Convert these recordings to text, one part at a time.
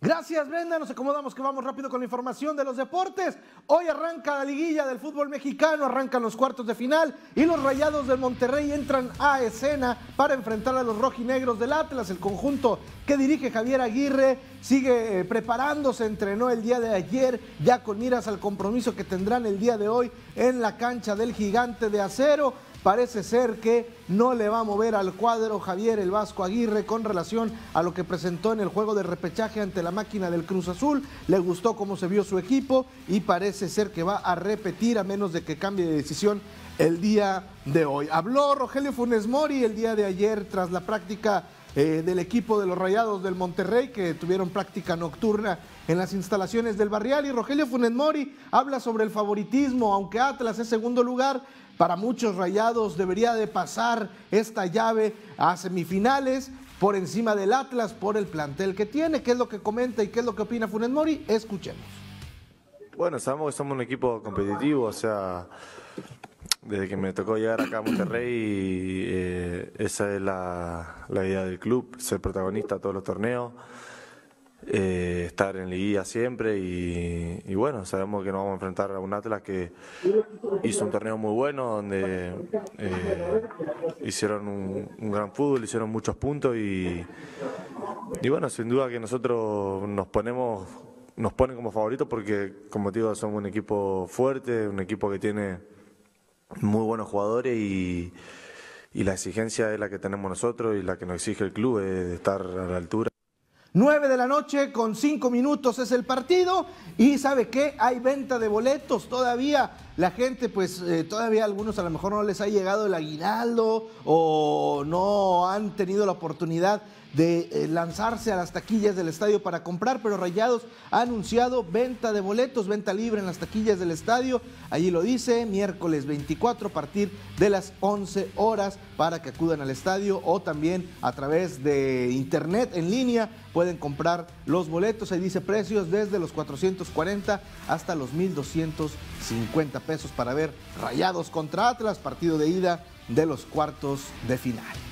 Gracias, Brenda. Nos acomodamos que vamos rápido con la información de los deportes. Hoy arranca la liguilla del fútbol mexicano, arrancan los cuartos de final y los rayados del Monterrey entran a escena para enfrentar a los rojinegros del Atlas. El conjunto que dirige Javier Aguirre sigue eh, preparándose, entrenó el día de ayer, ya con miras al compromiso que tendrán el día de hoy en la cancha del gigante de acero. Parece ser que no le va a mover al cuadro Javier el Vasco Aguirre con relación a lo que presentó en el juego de repechaje ante la máquina del Cruz Azul. Le gustó cómo se vio su equipo y parece ser que va a repetir a menos de que cambie de decisión el día de hoy. Habló Rogelio Funes Mori el día de ayer tras la práctica eh, del equipo de los Rayados del Monterrey que tuvieron práctica nocturna en las instalaciones del Barrial y Rogelio Funes Mori habla sobre el favoritismo, aunque Atlas es segundo lugar, para muchos rayados debería de pasar esta llave a semifinales por encima del Atlas, por el plantel que tiene. ¿Qué es lo que comenta y qué es lo que opina Funes Mori? Escuchemos. Bueno, sabemos que somos un equipo competitivo, o sea, desde que me tocó llegar acá a Monterrey, eh, esa es la, idea del club, ser protagonista de todos los torneos. Eh, estar en liguilla siempre y, bueno, sabemos que nos vamos a enfrentar a un Atlas que hizo un torneo muy bueno donde eh, hicieron un, gran fútbol, hicieron muchos puntos y, y bueno, sin duda que nosotros nos ponemos nos ponen como favoritos porque como te digo somos un equipo fuerte, un equipo que tiene muy buenos jugadores y, y la exigencia es la que tenemos nosotros y la que nos exige el club es estar a la altura. 9 de la noche con 5 minutos es el partido y sabe qué, hay venta de boletos todavía. La gente pues eh, todavía algunos a lo mejor no les ha llegado el aguinaldo o no han tenido la oportunidad de eh, lanzarse a las taquillas del estadio para comprar, pero Rayados ha anunciado venta de boletos, venta libre en las taquillas del estadio. Allí lo dice, miércoles 24 a partir de las 11 horas para que acudan al estadio o también a través de internet en línea pueden comprar los boletos. Ahí dice precios desde los 440 hasta los 1250 pesos para ver Rayados contra Atlas, partido de ida de los cuartos de final.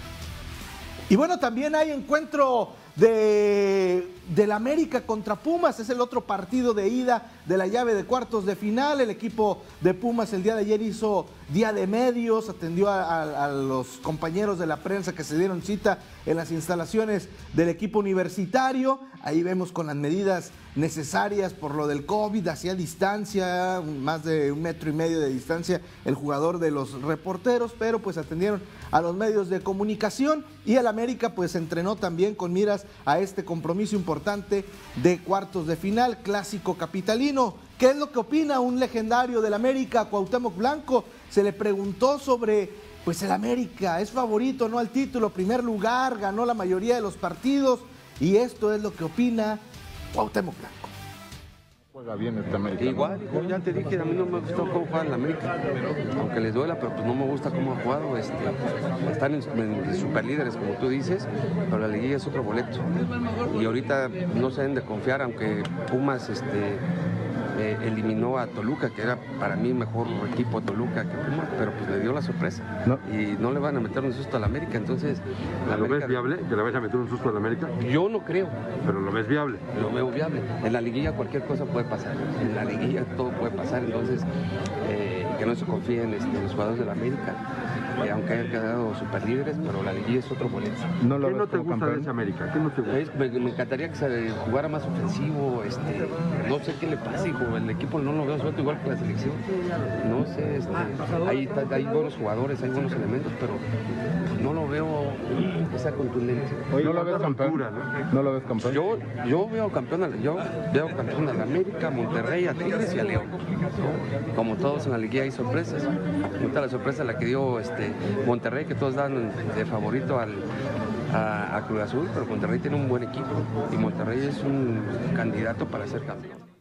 Y bueno, también hay encuentro de, del América contra Pumas, es el otro partido de ida de la llave de cuartos de final. El equipo de Pumas el día de ayer hizo día de medios, atendió a, los compañeros de la prensa que se dieron cita en las instalaciones del equipo universitario. Ahí vemos con las medidas necesarias por lo del COVID, hacia distancia, más de un metro y medio de distancia, el jugador de los reporteros, pero pues atendieron a los medios de comunicación y el América pues entrenó también con miras a este compromiso importante de cuartos de final, clásico capitalino. ¿Qué es lo que opina un legendario del América, Cuauhtémoc Blanco? Se le preguntó sobre, pues el América es favorito, no al título, primer lugar, ganó la mayoría de los partidos y esto es lo que opina Cuauhtémoc Blanco. Juega bien este América. Igual, ya te dije, a mí no me gustó cómo juega en la América. Aunque les duela, pero pues no me gusta cómo ha jugado. Este, están en, en superlíderes, como tú dices, pero la liguilla es otro boleto. Y ahorita no se deben de confiar, aunque Pumas este, eh, eliminó a Toluca, que era para mí mejor equipo Toluca que Pumas, pero pues le dio la sorpresa. Y no le van a meter un susto a la América, entonces... ¿Lo ves viable que le vaya a meter un susto a la América? Yo no creo. ¿Pero lo ves viable? Lo veo viable. En la liguilla cualquier cosa puede pasar. En la liguilla todo puede pasar, entonces eh, que no se confíen este, los jugadores de la América aunque hayan quedado super líderes, pero la liguilla es otro boleto. ¿No ¿Qué no te gusta de esa América? ¿Qué no te gusta? me, encantaría que se jugara más ofensivo, este, no sé qué le pasa, hijo, el equipo no lo veo suelto igual que la selección. No sé, este, hay, hay buenos jugadores, hay buenos elementos, pero no lo veo esa contundencia. no lo ves campeón, ¿no? lo ves campeón? Yo, yo veo campeón, a, yo veo campeón a la América, Monterrey, a Tigres y a León. Como todos en la liguilla hay sorpresas. Ahorita la sorpresa la que dio este Monterrey, que todos dan de favorito al, a, Cruz Azul, pero Monterrey tiene un buen equipo y Monterrey es un candidato para ser campeón.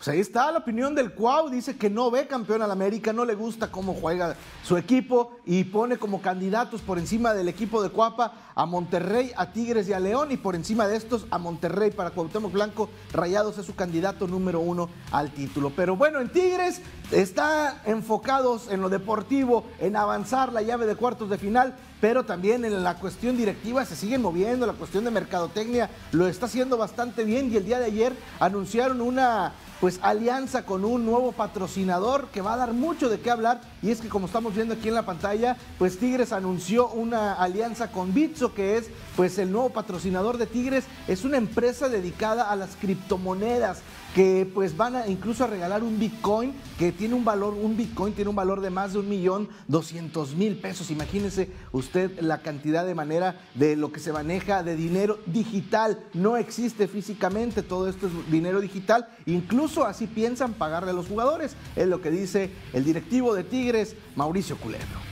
Pues ahí está la opinión del Cuau, dice que no ve campeón al América, no le gusta cómo juega su equipo y pone como candidatos por encima del equipo de Cuapa a Monterrey, a Tigres y a León y por encima de estos a Monterrey para Cuauhtémoc Blanco, Rayados es su candidato número uno al título. Pero bueno, en Tigres está enfocados en lo deportivo, en avanzar la llave de cuartos de final pero también en la cuestión directiva se siguen moviendo, la cuestión de mercadotecnia lo está haciendo bastante bien y el día de ayer anunciaron una pues alianza con un nuevo patrocinador que va a dar mucho de qué hablar y es que como estamos viendo aquí en la pantalla, pues Tigres anunció una alianza con Bitso que es pues el nuevo patrocinador de Tigres, es una empresa dedicada a las criptomonedas que pues van a incluso a regalar un Bitcoin que tiene un valor, un Bitcoin tiene un valor de más de un millón doscientos mil pesos. Imagínese usted la cantidad de manera de lo que se maneja de dinero digital. No existe físicamente, todo esto es dinero digital. Incluso así piensan pagarle a los jugadores. Es lo que dice el directivo de Tigres, Mauricio Culebro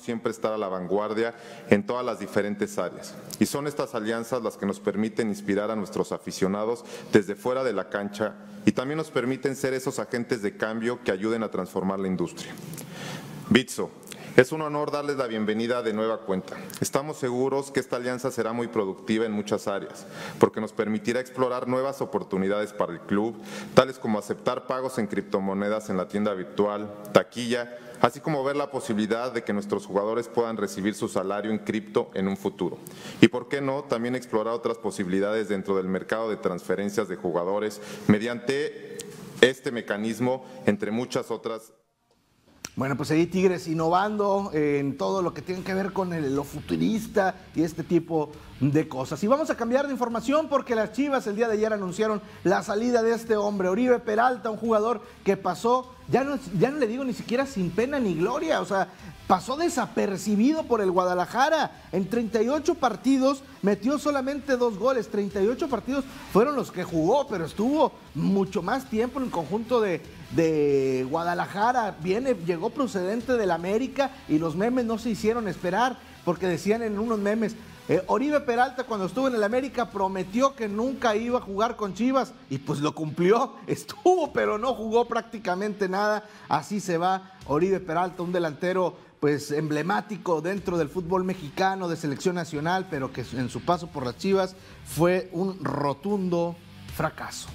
siempre estar a la vanguardia en todas las diferentes áreas. Y son estas alianzas las que nos permiten inspirar a nuestros aficionados desde fuera de la cancha y también nos permiten ser esos agentes de cambio que ayuden a transformar la industria. Bitso, es un honor darles la bienvenida de nueva cuenta. Estamos seguros que esta alianza será muy productiva en muchas áreas, porque nos permitirá explorar nuevas oportunidades para el club, tales como aceptar pagos en criptomonedas en la tienda virtual, taquilla así como ver la posibilidad de que nuestros jugadores puedan recibir su salario en cripto en un futuro. Y por qué no, también explorar otras posibilidades dentro del mercado de transferencias de jugadores mediante este mecanismo, entre muchas otras. Bueno, pues ahí Tigres innovando en todo lo que tiene que ver con lo futurista y este tipo de cosas. Y vamos a cambiar de información porque las Chivas el día de ayer anunciaron la salida de este hombre, Oribe Peralta, un jugador que pasó, ya no, ya no le digo ni siquiera sin pena ni gloria, o sea, pasó desapercibido por el Guadalajara. En 38 partidos metió solamente dos goles. 38 partidos fueron los que jugó, pero estuvo mucho más tiempo en el conjunto de, de Guadalajara. Viene, llegó procedente del América y los memes no se hicieron esperar porque decían en unos memes, eh, Oribe Peralta cuando estuvo en el América prometió que nunca iba a jugar con Chivas y pues lo cumplió, estuvo pero no jugó prácticamente nada, así se va Oribe Peralta, un delantero pues emblemático dentro del fútbol mexicano de selección nacional, pero que en su paso por las Chivas fue un rotundo fracaso.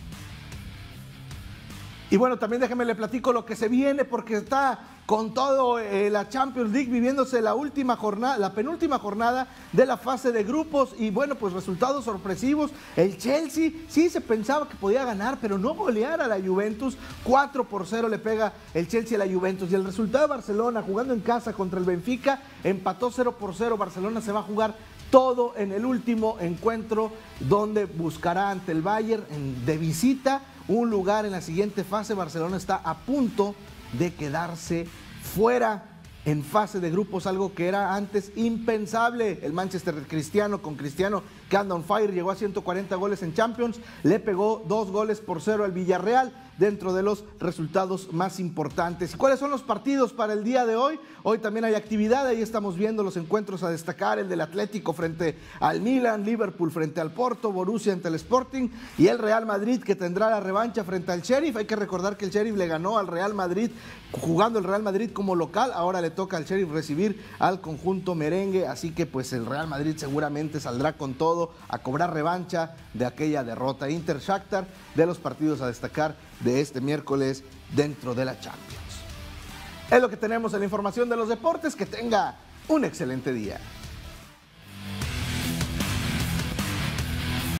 Y bueno, también déjeme le platico lo que se viene porque está con todo eh, la Champions League viviéndose la última jornada, la penúltima jornada de la fase de grupos y bueno, pues resultados sorpresivos. El Chelsea sí se pensaba que podía ganar, pero no golear a la Juventus. 4 por 0 le pega el Chelsea a la Juventus y el resultado de Barcelona jugando en casa contra el Benfica empató 0 por 0. Barcelona se va a jugar todo en el último encuentro donde buscará ante el Bayern de visita un lugar en la siguiente fase. Barcelona está a punto de quedarse fuera en fase de grupos, algo que era antes impensable. El Manchester Cristiano con Cristiano que anda on fire, llegó a 140 goles en Champions, le pegó dos goles por cero al Villarreal dentro de los resultados más importantes. ¿Y cuáles son los partidos para el día de hoy? Hoy también hay actividad, ahí estamos viendo los encuentros a destacar, el del Atlético frente al Milan, Liverpool frente al Porto, Borussia ante el Sporting y el Real Madrid que tendrá la revancha frente al Sheriff. Hay que recordar que el Sheriff le ganó al Real Madrid jugando el Real Madrid como local, ahora le toca al Sheriff recibir al conjunto merengue, así que pues el Real Madrid seguramente saldrá con todo a cobrar revancha de aquella derrota Inter Shakhtar de los partidos a destacar de este miércoles dentro de la Champions. Es lo que tenemos en la información de los deportes. Que tenga un excelente día.